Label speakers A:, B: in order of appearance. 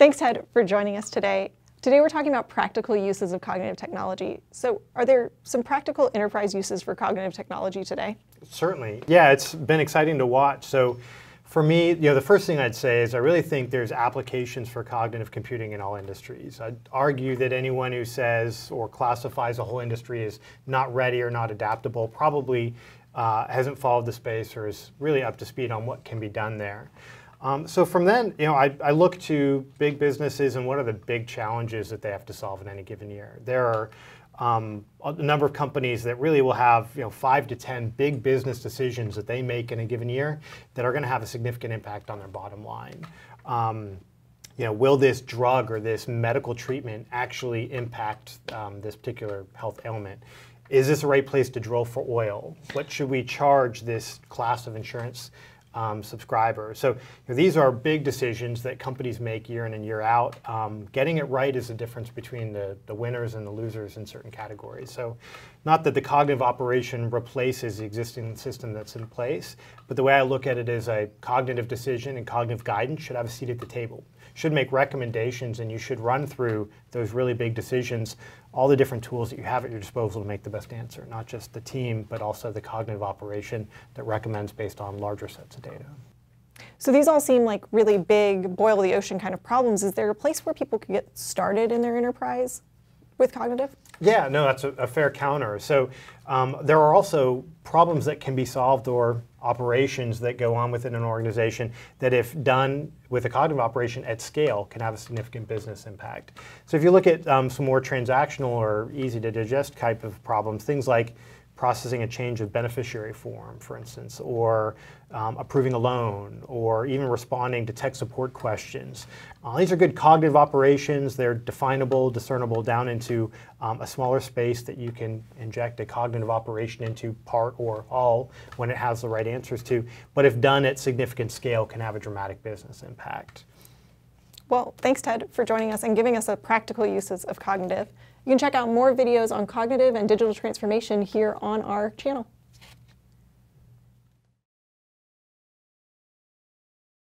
A: Thanks, Ted, for joining us today. Today we're talking about practical uses of cognitive technology. So are there some practical enterprise uses for cognitive technology today?
B: Certainly. Yeah, it's been exciting to watch. So for me, you know, the first thing I'd say is I really think there's applications for cognitive computing in all industries. I'd argue that anyone who says or classifies a whole industry as not ready or not adaptable probably uh, hasn't followed the space or is really up to speed on what can be done there. Um, so from then, you know, I, I, look to big businesses and what are the big challenges that they have to solve in any given year. There are um, a number of companies that really will have you know five to ten big business decisions that they make in a given year that are going to have a significant impact on their bottom line. Um, you know, will this drug or this medical treatment actually impact um, this particular health ailment? Is this the right place to drill for oil? What should we charge this class of insurance um, subscriber. So you know, these are big decisions that companies make year in and year out. Um, getting it right is the difference between the, the winners and the losers in certain categories. So not that the cognitive operation replaces the existing system that's in place, but the way I look at it is a cognitive decision and cognitive guidance should have a seat at the table should make recommendations and you should run through those really big decisions, all the different tools that you have at your disposal to make the best answer, not just the team, but also the cognitive operation that recommends based on larger sets of data.
A: So these all seem like really big, boil the ocean kind of problems. Is there a place where people could get started in their enterprise with cognitive?
B: Yeah, no, that's a, a fair counter. So um, there are also problems that can be solved or operations that go on within an organization that if done with a cognitive operation at scale can have a significant business impact. So if you look at um, some more transactional or easy to digest type of problems, things like processing a change of beneficiary form, for instance, or um, approving a loan, or even responding to tech support questions. Uh, these are good cognitive operations. They're definable, discernible down into um, a smaller space that you can inject a cognitive operation into part or all when it has the right answers to. But if done at significant scale, can have a dramatic business impact.
A: Well, thanks, Ted, for joining us and giving us a practical uses of cognitive. You can check out more videos on cognitive and digital transformation here on our channel.